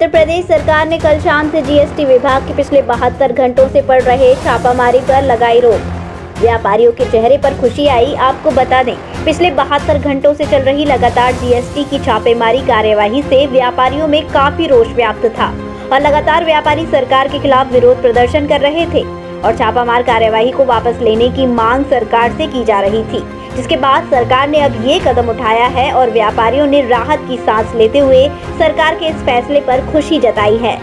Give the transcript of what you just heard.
उत्तर प्रदेश सरकार ने कल शाम से जीएसटी विभाग के पिछले बहत्तर घंटों से पड़ रहे छापामारी पर लगाई रोक। व्यापारियों के चेहरे पर खुशी आई, आपको बता दें, पिछले बहत्तर घंटों से चल रही लगातार जीएसटी की छापेमारी कार्यवाही से व्यापारियों में काफ़ी रोष व्याप्त था और लगातार व्यापारी सरकार के खिलाफ विरोध प्रदर्शन कर रहे थे। और छापामार कार्यवाही को वापस लेने की मांग सरकार से की जा रही थी, जिसके बाद सरकार ने अब ये कदम उठाया है और व्यापारियों ने राहत की सांस लेते हुए सरकार के इस फैसले पर खुशी जताई है।